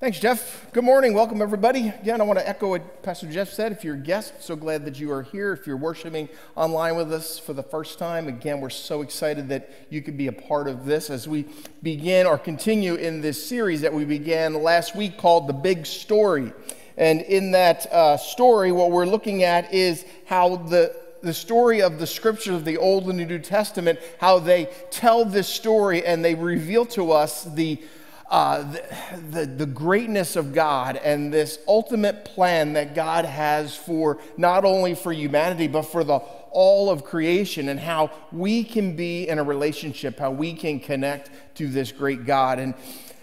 Thanks, Jeff. Good morning. Welcome, everybody. Again, I want to echo what Pastor Jeff said. If you're a guest, so glad that you are here. If you're worshiping online with us for the first time, again, we're so excited that you could be a part of this as we begin or continue in this series that we began last week called The Big Story. And in that uh, story, what we're looking at is how the the story of the scriptures of the Old and the New Testament, how they tell this story and they reveal to us the uh, the, the, the greatness of God and this ultimate plan that God has for not only for humanity, but for the all of creation and how we can be in a relationship, how we can connect to this great God. And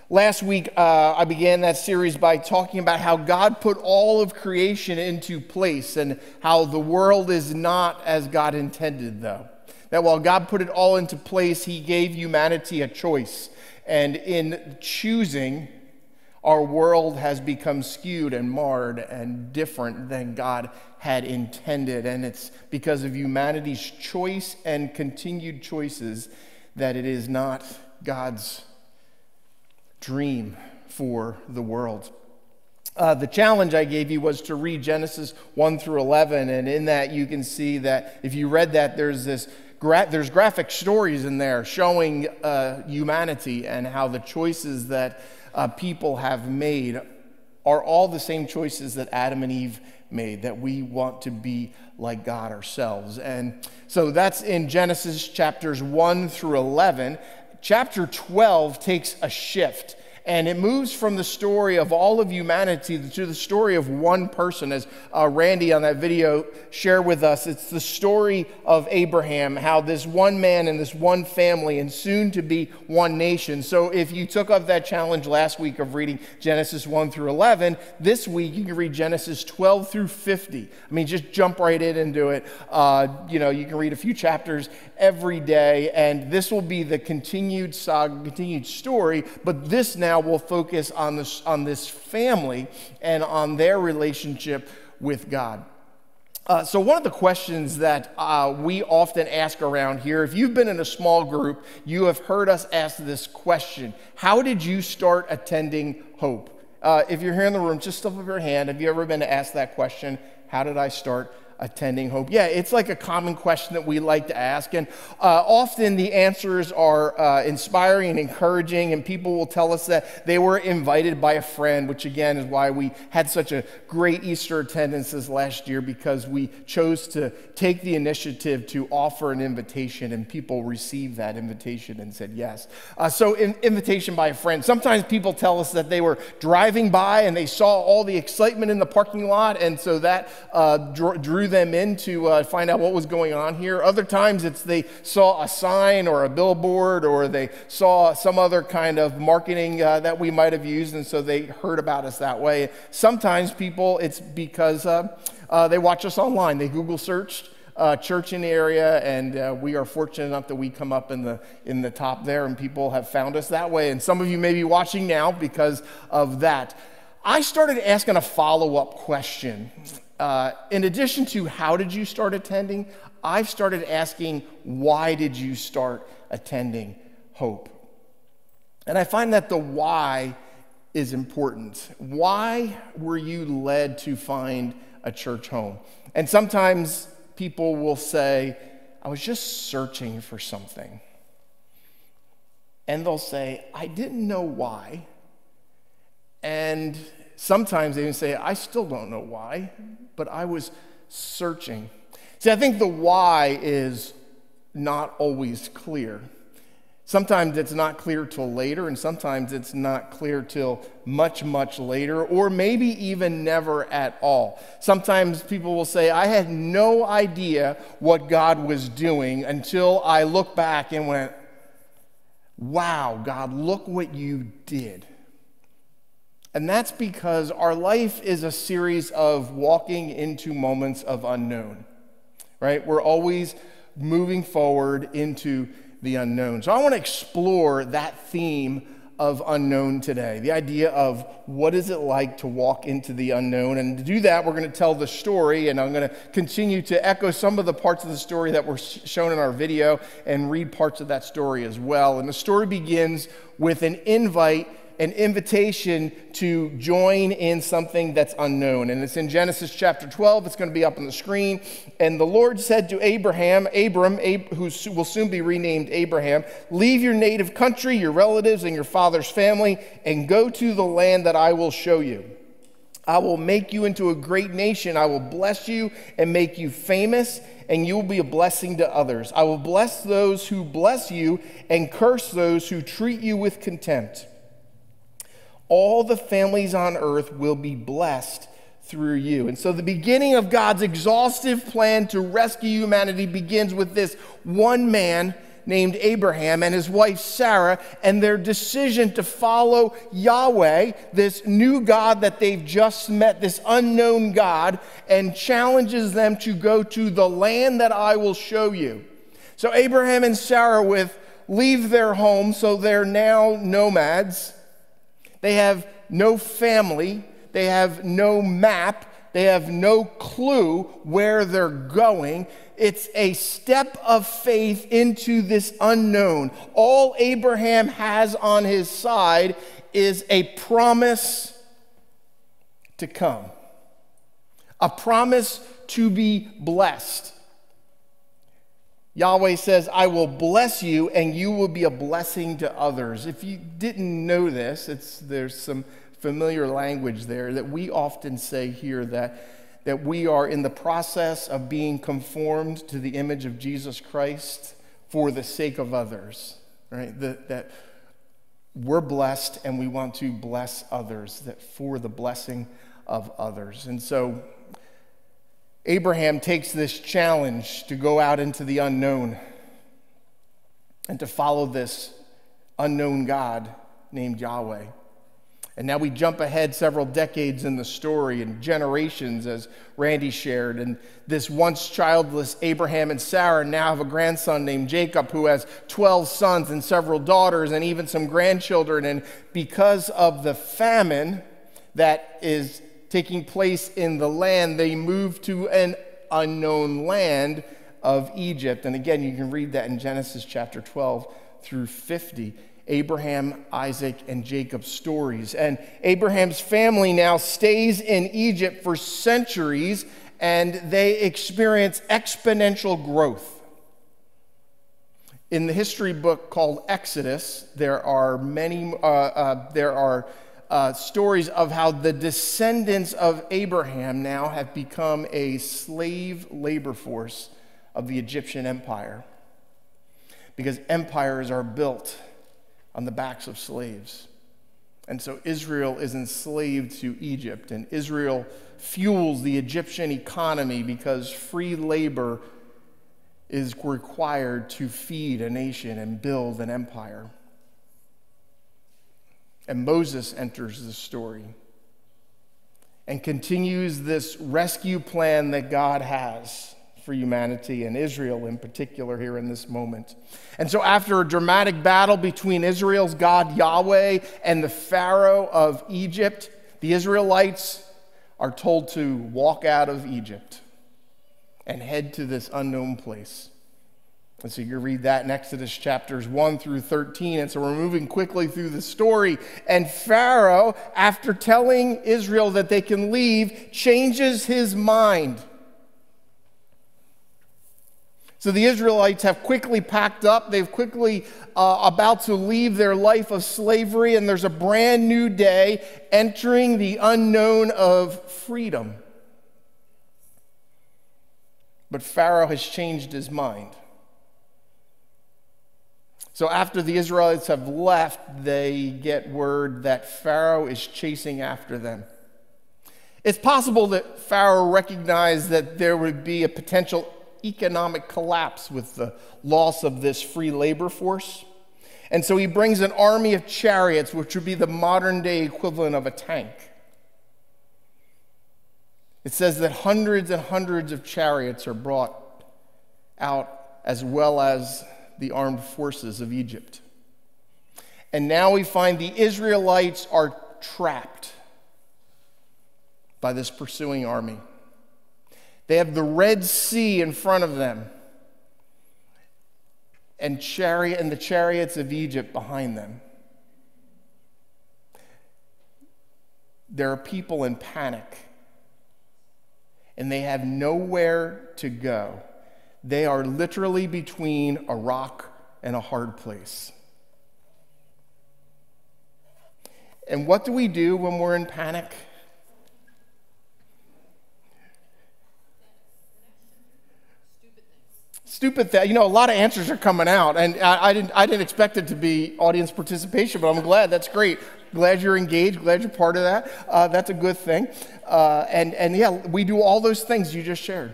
last week, uh, I began that series by talking about how God put all of creation into place and how the world is not as God intended, though. That while God put it all into place, He gave humanity a choice. And in choosing, our world has become skewed and marred and different than God had intended. And it's because of humanity's choice and continued choices that it is not God's dream for the world. Uh, the challenge I gave you was to read Genesis 1 through 11, and in that you can see that if you read that, there's this gra- there's graphic stories in there showing uh, humanity and how the choices that uh, people have made are all the same choices that Adam and Eve made, that we want to be like God ourselves. And so that's in Genesis chapters 1 through 11. Chapter 12 takes a shift and it moves from the story of all of humanity to the story of one person, as uh, Randy on that video shared with us. It's the story of Abraham, how this one man and this one family, and soon to be one nation. So, if you took up that challenge last week of reading Genesis 1 through 11, this week you can read Genesis 12 through 50. I mean, just jump right in and do it. Uh, you know, you can read a few chapters every day, and this will be the continued saga, continued story, but this now now will focus on this, on this family and on their relationship with God. Uh, so, one of the questions that uh, we often ask around here, if you've been in a small group, you have heard us ask this question How did you start attending Hope? Uh, if you're here in the room, just slip up your hand. Have you ever been asked that question? How did I start attending Hope? Yeah, it's like a common question that we like to ask. And uh, often the answers are uh, inspiring and encouraging, and people will tell us that they were invited by a friend, which again is why we had such a great Easter attendance this last year because we chose to take the initiative to offer an invitation, and people received that invitation and said yes. Uh, so, in, invitation by a friend. Sometimes people tell us that they were driving by and they saw all the excitement in the parking lot, and so that uh, drew them in to uh, find out what was going on here. Other times it's they saw a sign or a billboard or they saw some other kind of marketing uh, that we might have used, and so they heard about us that way. Sometimes people, it's because uh, uh they watch us online. They Google searched. Uh, church in the area, and uh, we are fortunate enough that we come up in the in the top there, and people have found us that way. And some of you may be watching now because of that. I started asking a follow up question uh, in addition to how did you start attending, I've started asking why did you start attending Hope? And I find that the why is important. Why were you led to find a church home? And sometimes people will say, I was just searching for something. And they'll say, I didn't know why. And sometimes they even say, I still don't know why, but I was searching. See, I think the why is not always clear. Sometimes it's not clear till later, and sometimes it's not clear till much, much later, or maybe even never at all. Sometimes people will say, I had no idea what God was doing until I look back and went, Wow, God, look what you did. And that's because our life is a series of walking into moments of unknown, right? We're always moving forward into the unknown. So I want to explore that theme of unknown today the idea of what is it like to walk into the unknown and to do that we're going to tell the story and i'm going to continue to echo some of the parts of the story that were shown in our video and read parts of that story as well and the story begins with an invite an invitation to join in something that's unknown. And it's in Genesis chapter 12. It's going to be up on the screen. And the Lord said to Abraham, Abram, who will soon be renamed Abraham, leave your native country, your relatives, and your father's family, and go to the land that I will show you. I will make you into a great nation. I will bless you and make you famous, and you will be a blessing to others. I will bless those who bless you and curse those who treat you with contempt. All the families on earth will be blessed through you. And so the beginning of God's exhaustive plan to rescue humanity begins with this one man named Abraham and his wife Sarah and their decision to follow Yahweh, this new God that they've just met, this unknown God, and challenges them to go to the land that I will show you. So Abraham and Sarah with leave their home, so they're now nomads. They have no family, they have no map, they have no clue where they're going it's a step of faith into this unknown. All Abraham has on his side is a promise to come, a promise to be blessed. Yahweh says, I will bless you and you will be a blessing to others. If you didn't know this, it's, there's some familiar language there that we often say here that that we are in the process of being conformed to the image of Jesus Christ for the sake of others, right? That, that we're blessed and we want to bless others, that for the blessing of others. And so Abraham takes this challenge to go out into the unknown and to follow this unknown God named Yahweh. And now we jump ahead several decades in the story and generations, as Randy shared. And this once childless Abraham and Sarah now have a grandson named Jacob who has 12 sons and several daughters and even some grandchildren. And because of the famine that is taking place in the land, they move to an unknown land of Egypt. And again, you can read that in Genesis chapter 12 through 50. Abraham, Isaac, and Jacob's stories. And Abraham's family now stays in Egypt for centuries and they experience exponential growth. In the history book called Exodus, there are many, uh, uh, there are uh, stories of how the descendants of Abraham now have become a slave labor force of the Egyptian empire. Because empires are built on the backs of slaves. And so Israel is enslaved to Egypt, and Israel fuels the Egyptian economy because free labor is required to feed a nation and build an empire. And Moses enters the story and continues this rescue plan that God has for humanity and Israel in particular here in this moment. And so, after a dramatic battle between Israel's God Yahweh and the Pharaoh of Egypt, the Israelites are told to walk out of Egypt and head to this unknown place. And so you read that in Exodus chapters 1 through 13. And so we're moving quickly through the story. And Pharaoh, after telling Israel that they can leave, changes his mind. So the Israelites have quickly packed up. They've quickly uh, about to leave their life of slavery, and there's a brand new day entering the unknown of freedom. But Pharaoh has changed his mind. So after the Israelites have left, they get word that Pharaoh is chasing after them. It's possible that Pharaoh recognized that there would be a potential economic collapse with the loss of this free labor force. And so he brings an army of chariots, which would be the modern day equivalent of a tank. It says that hundreds and hundreds of chariots are brought out, as well as the armed forces of Egypt. And now we find the Israelites are trapped by this pursuing army. They have the Red Sea in front of them and chariot and the chariots of Egypt behind them. there are people in panic and they have nowhere to go. They are literally between a rock and a hard place. And what do we do when we're in panic? Stupid thing. You know, a lot of answers are coming out, and I, I, didn't, I didn't expect it to be audience participation, but I'm glad. That's great. Glad you're engaged. Glad you're part of that. Uh, that's a good thing. Uh, and, and yeah, we do all those things you just shared.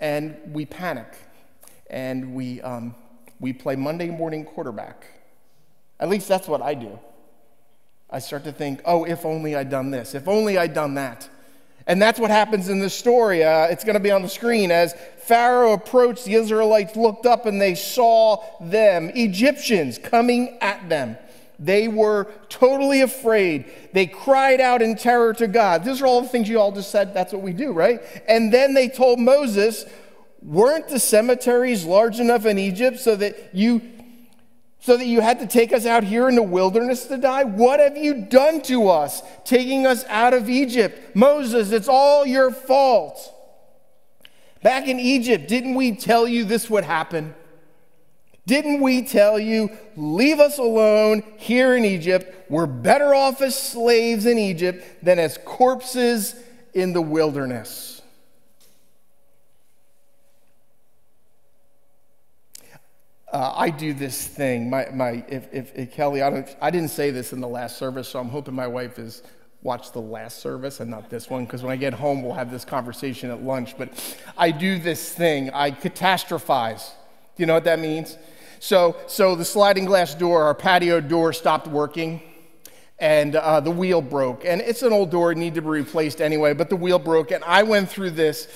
And we panic. And we, um, we play Monday morning quarterback. At least that's what I do. I start to think, oh, if only I'd done this, if only I'd done that. And that's what happens in this story. Uh, it's going to be on the screen. As Pharaoh approached, the Israelites looked up and they saw them, Egyptians, coming at them. They were totally afraid. They cried out in terror to God. These are all the things you all just said. That's what we do, right? And then they told Moses, Weren't the cemeteries large enough in Egypt so that you so that you had to take us out here in the wilderness to die? What have you done to us, taking us out of Egypt? Moses, it's all your fault. Back in Egypt, didn't we tell you this would happen? Didn't we tell you, leave us alone here in Egypt? We're better off as slaves in Egypt than as corpses in the wilderness. Uh, I do this thing. My, my, if, if, if Kelly, I, don't, I didn't say this in the last service, so I'm hoping my wife has watched the last service and not this one, because when I get home, we'll have this conversation at lunch. But I do this thing. I catastrophize. Do you know what that means? So, so the sliding glass door, our patio door, stopped working, and uh, the wheel broke. And it's an old door, it needed to be replaced anyway, but the wheel broke, and I went through this.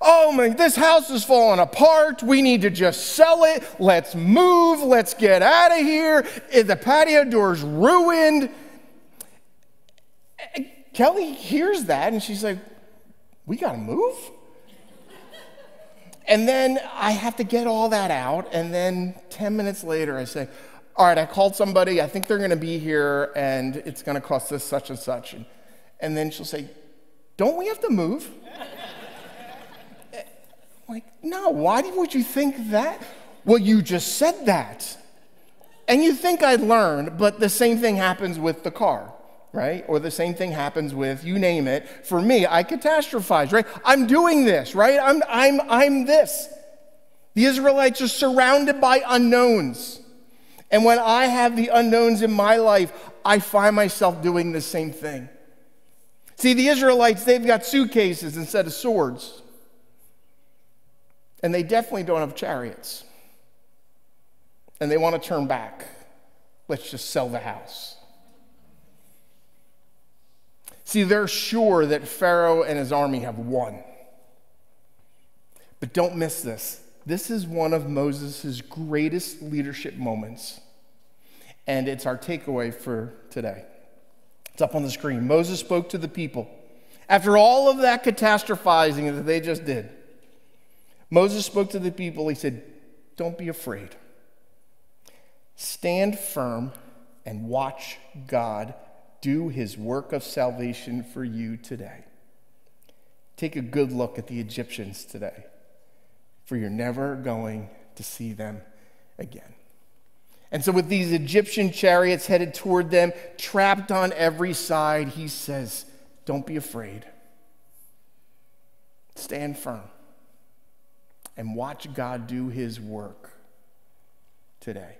Oh my, this house is falling apart. We need to just sell it. Let's move. Let's get out of here. The patio door's ruined. Kelly hears that and she's like, We got to move? And then I have to get all that out. And then 10 minutes later, I say, All right, I called somebody. I think they're going to be here and it's going to cost us such and such. And, and then she'll say, Don't we have to move? Like, no, why would you think that? Well, you just said that. And you think I'd learn, but the same thing happens with the car right? Or the same thing happens with you name it. For me, I catastrophize, right? I'm doing this, right? I'm, I'm, I'm this. The Israelites are surrounded by unknowns. And when I have the unknowns in my life, I find myself doing the same thing. See, the Israelites, they've got suitcases instead of swords. And they definitely don't have chariots. And they want to turn back. Let's just sell the house. See, they're sure that Pharaoh and his army have won. But don't miss this. This is one of Moses' greatest leadership moments. And it's our takeaway for today. It's up on the screen. Moses spoke to the people. After all of that catastrophizing that they just did, Moses spoke to the people. He said, Don't be afraid. Stand firm and watch God do his work of salvation for you today. Take a good look at the Egyptians today, for you're never going to see them again. And so, with these Egyptian chariots headed toward them, trapped on every side, he says, Don't be afraid. Stand firm and watch God do his work today.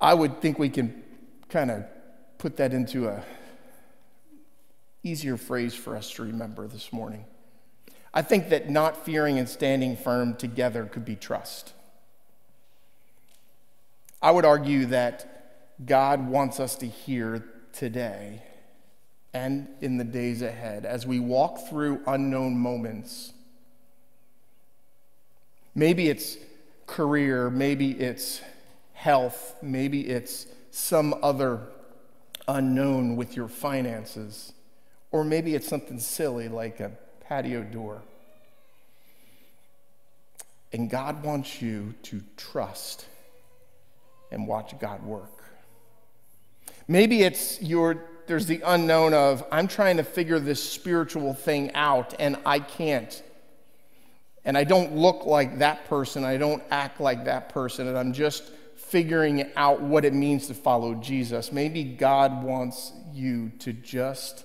I would think we can kind of put that into a easier phrase for us to remember this morning. I think that not fearing and standing firm together could be trust. I would argue that God wants us to hear today and in the days ahead as we walk through unknown moments. Maybe it's career, maybe it's health, maybe it's some other unknown with your finances. Or maybe it's something silly like a patio door. And God wants you to trust and watch God work. Maybe it's your there's the unknown of I'm trying to figure this spiritual thing out and I can't. And I don't look like that person, I don't act like that person, and I'm just figuring out what it means to follow Jesus. Maybe God wants you to just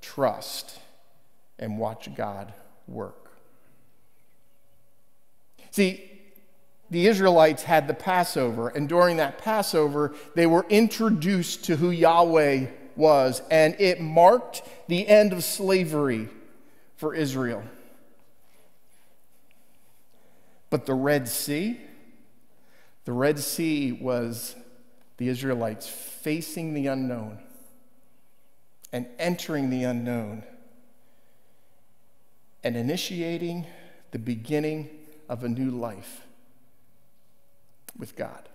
trust and watch God work. See, the Israelites had the Passover, and during that Passover, they were introduced to who Yahweh was, and it marked the end of slavery for Israel. But the Red Sea, the Red Sea was the Israelites facing the unknown and entering the unknown and initiating the beginning of a new life with God.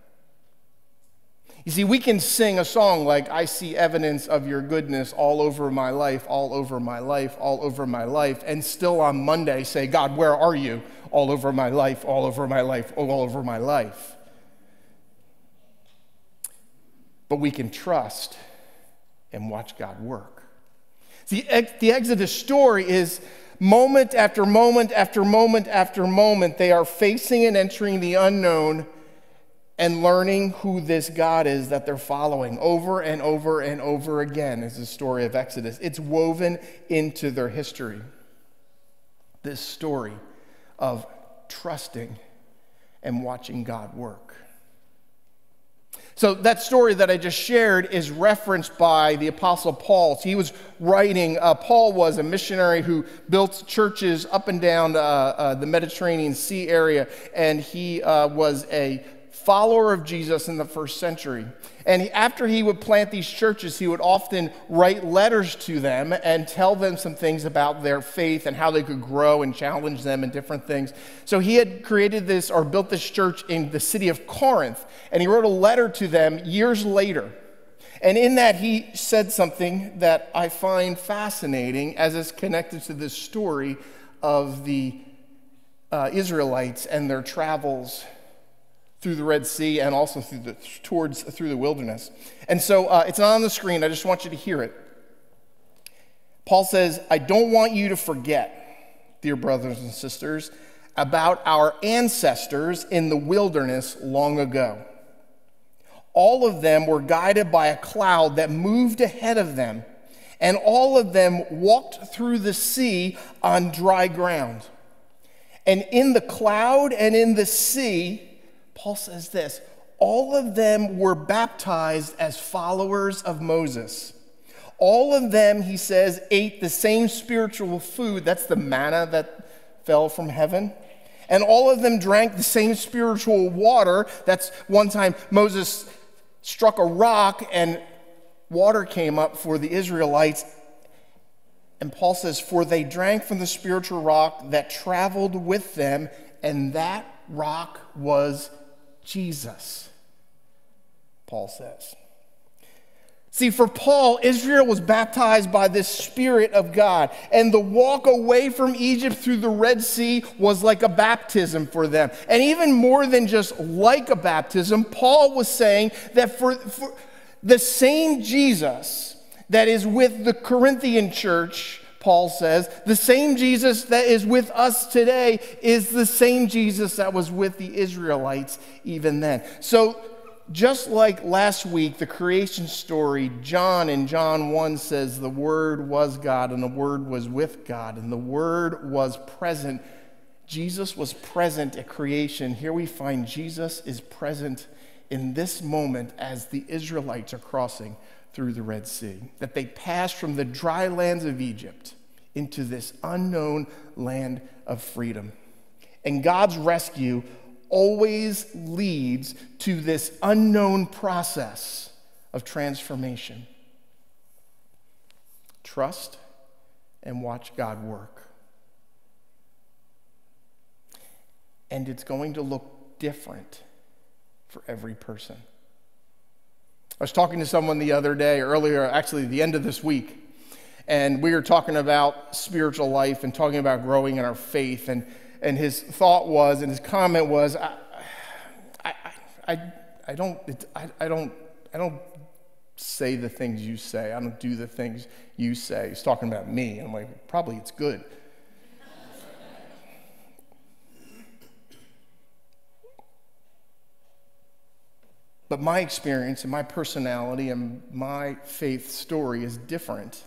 You see, we can sing a song like, I see evidence of your goodness all over my life, all over my life, all over my life, and still on Monday say, God, where are you? All over my life, all over my life, all over my life. But we can trust and watch God work. See, the Exodus story is moment after moment after moment after moment, they are facing and entering the unknown and learning who this God is that they're following over and over and over again is the story of Exodus. It's woven into their history. This story of trusting and watching God work. So, that story that I just shared is referenced by the Apostle Paul. So he was writing, uh, Paul was a missionary who built churches up and down uh, uh, the Mediterranean Sea area, and he uh, was a follower of Jesus in the first century. And after he would plant these churches, he would often write letters to them and tell them some things about their faith and how they could grow and challenge them and different things. So he had created this or built this church in the city of Corinth, and he wrote a letter to them years later. And in that, he said something that I find fascinating as it's connected to this story of the uh, Israelites and their travels through the Red Sea and also through the, towards, through the wilderness. And so uh, it's not on the screen. I just want you to hear it. Paul says, I don't want you to forget, dear brothers and sisters, about our ancestors in the wilderness long ago. All of them were guided by a cloud that moved ahead of them, and all of them walked through the sea on dry ground. And in the cloud and in the sea, Paul says this all of them were baptized as followers of Moses. All of them, he says, ate the same spiritual food. That's the manna that fell from heaven. And all of them drank the same spiritual water. That's one time Moses struck a rock and water came up for the Israelites. And Paul says, For they drank from the spiritual rock that traveled with them, and that rock was Jesus, Paul says. See, for Paul, Israel was baptized by this Spirit of God, and the walk away from Egypt through the Red Sea was like a baptism for them. And even more than just like a baptism, Paul was saying that for, for the same Jesus that is with the Corinthian church Paul says. The same Jesus that is with us today is the same Jesus that was with the Israelites even then. So, just like last week, the creation story, John in John 1 says, The Word was God, and the Word was with God, and the Word was present. Jesus was present at creation. Here we find Jesus is present in this moment as the Israelites are crossing through the Red Sea, that they passed from the dry lands of Egypt into this unknown land of freedom. And God's rescue always leads to this unknown process of transformation. Trust and watch God work. And it's going to look different for every person. I was talking to someone the other day, earlier, actually, the end of this week, and we were talking about spiritual life and talking about growing in our faith. And, and his thought was, and his comment was, I, I, I, I don't, I, I don't, I don't say the things you say. I don't do the things you say. He's talking about me. I'm like, probably it's good. But my experience and my personality and my faith story is different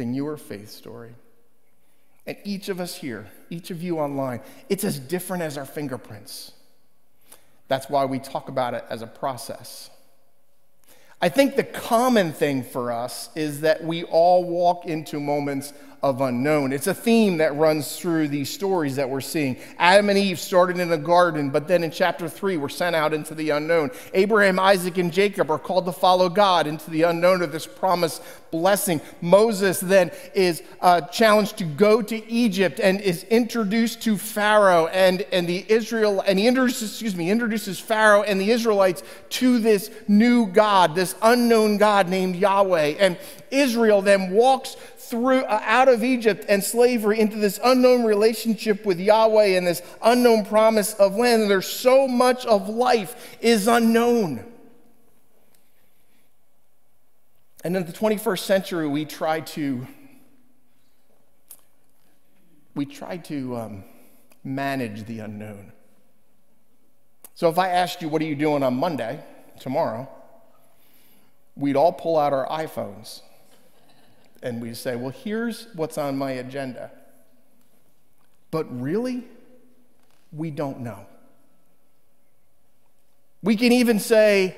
than your faith story. And each of us here, each of you online, it's as different as our fingerprints. That's why we talk about it as a process. I think the common thing for us is that we all walk into moments of unknown. It's a theme that runs through these stories that we're seeing. Adam and Eve started in a garden, but then in chapter 3 we're sent out into the unknown. Abraham, Isaac, and Jacob are called to follow God into the unknown of this promised blessing. Moses then is uh, challenged to go to Egypt and is introduced to Pharaoh and, and the Israel, and he introduces, excuse me, introduces Pharaoh and the Israelites to this new God, this unknown God named Yahweh. And Israel then walks through uh, out of Egypt and slavery into this unknown relationship with Yahweh and this unknown promise of land. And there's so much of life is unknown. And in the 21st century, we try to we try to um, manage the unknown. So if I asked you, "What are you doing on Monday, tomorrow?" we'd all pull out our iPhones and we say, well, here's what's on my agenda. But really, we don't know. We can even say,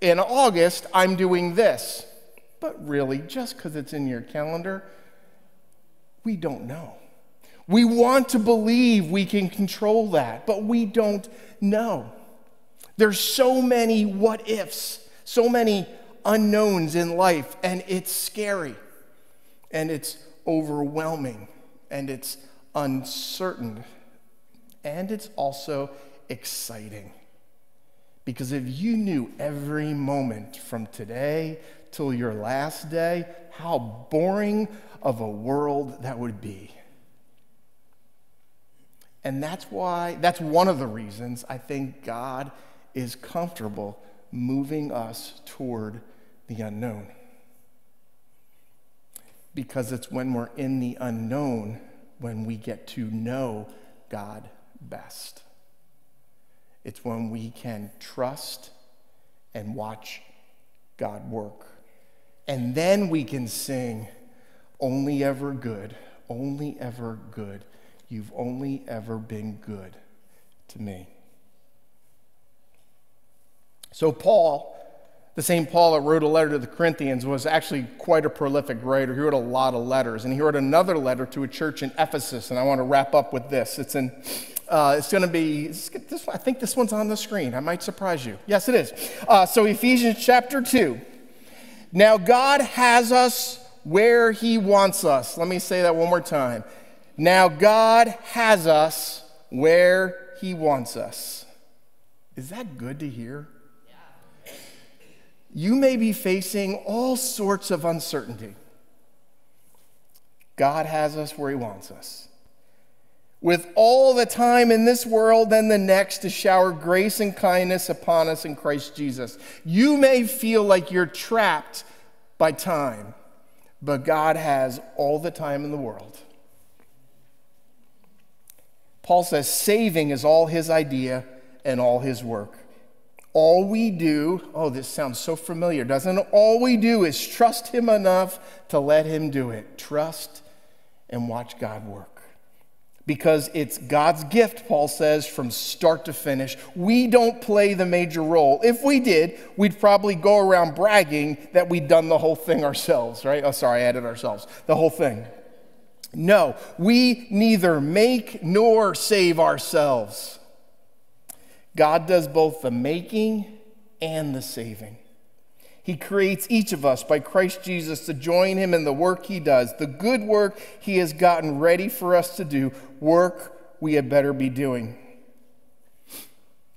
in August, I'm doing this. But really, just because it's in your calendar, we don't know. We want to believe we can control that, but we don't know. There's so many what ifs, so many unknowns in life, and it's scary and it's overwhelming and it's uncertain and it's also exciting. Because if you knew every moment from today till your last day, how boring of a world that would be. And that's why, that's one of the reasons I think God is comfortable moving us toward the unknown because it's when we're in the unknown when we get to know God best. It's when we can trust and watch God work. And then we can sing, Only ever good, only ever good. You've only ever been good to me. So, Paul the same Paul that wrote a letter to the Corinthians was actually quite a prolific writer. He wrote a lot of letters. And he wrote another letter to a church in Ephesus. And I want to wrap up with this. It's in. Uh, it's going to be, this, I think this one's on the screen. I might surprise you. Yes, it is. Uh, so, Ephesians chapter 2. Now, God has us where He wants us. Let me say that one more time. Now, God has us where He wants us. Is that good to hear? You may be facing all sorts of uncertainty. God has us where He wants us. With all the time in this world and the next to shower grace and kindness upon us in Christ Jesus. You may feel like you're trapped by time, but God has all the time in the world. Paul says saving is all his idea and all his work. All we do, oh, this sounds so familiar, doesn't it? All we do is trust Him enough to let Him do it. Trust and watch God work. Because it's God's gift, Paul says, from start to finish. We don't play the major role. If we did, we'd probably go around bragging that we'd done the whole thing ourselves, right? Oh, sorry, I added ourselves. The whole thing. No, we neither make nor save ourselves. God does both the making and the saving. He creates each of us by Christ Jesus to join him in the work he does, the good work he has gotten ready for us to do, work we had better be doing.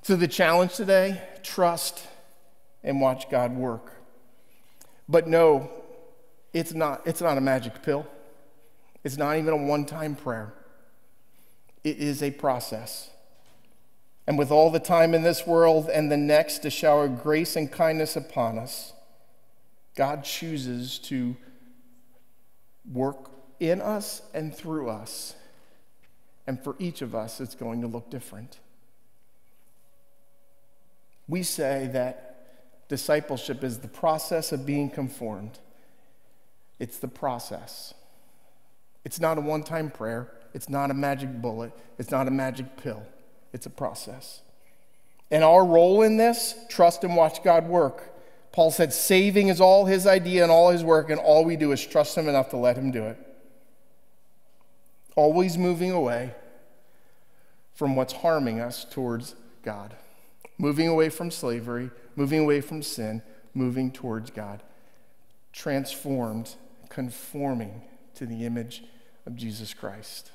So, the challenge today trust and watch God work. But no, it's not, it's not a magic pill, it's not even a one time prayer, it is a process and with all the time in this world and the next to shower grace and kindness upon us. God chooses to work in us and through us. And for each of us, it's going to look different. We say that discipleship is the process of being conformed, it's the process. It's not a one time prayer, it's not a magic bullet, it's not a magic pill, it's a process. And our role in this, trust and watch God work. Paul said, saving is all his idea and all his work, and all we do is trust him enough to let him do it. Always moving away from what's harming us towards God, moving away from slavery, moving away from sin, moving towards God, transformed, conforming to the image of Jesus Christ.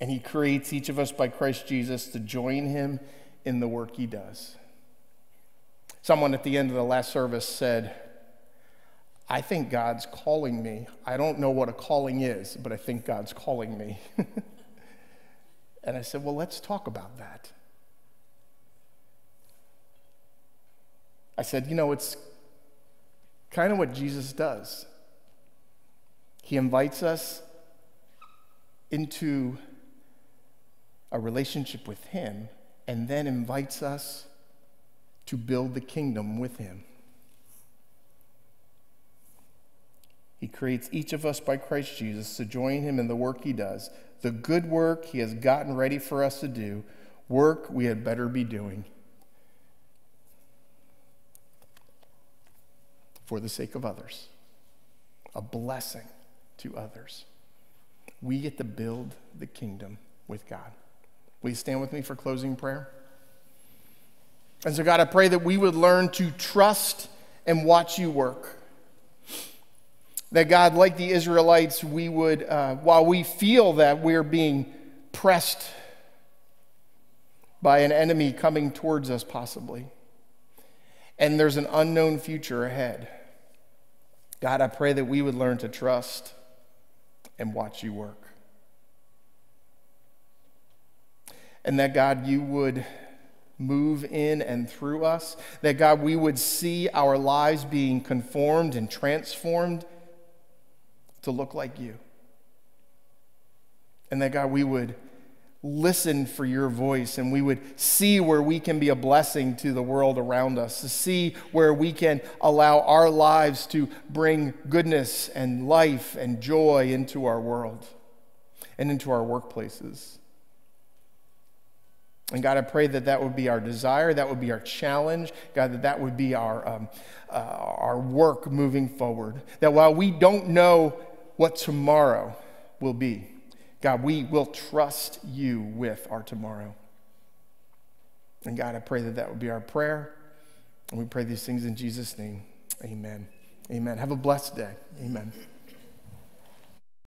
And he creates each of us by Christ Jesus to join him in the work he does. Someone at the end of the last service said, I think God's calling me. I don't know what a calling is, but I think God's calling me. and I said, Well, let's talk about that. I said, You know, it's kind of what Jesus does. He invites us into a relationship with Him and then invites us to build the kingdom with Him. He creates each of us by Christ Jesus to join Him in the work He does, the good work He has gotten ready for us to do, work we had better be doing. For the sake of others, a blessing to others. We get to build the kingdom with God. Will you stand with me for closing prayer? And so, God, I pray that we would learn to trust and watch you work. That, God, like the Israelites, we would, uh, while we feel that we're being pressed by an enemy coming towards us, possibly, and there's an unknown future ahead, God, I pray that we would learn to trust and watch you work. And that God, you would move in and through us, that God, we would see our lives being conformed and transformed to look like you. And that God, we would listen for your voice and we would see where we can be a blessing to the world around us, to see where we can allow our lives to bring goodness and life and joy into our world and into our workplaces. And God, I pray that that would be our desire, that would be our challenge, God, that that would be our, um, uh, our work moving forward. That while we don't know what tomorrow will be, God, we will trust you with our tomorrow. And God, I pray that that would be our prayer. And we pray these things in Jesus' name. Amen. Amen. Have a blessed day. Amen.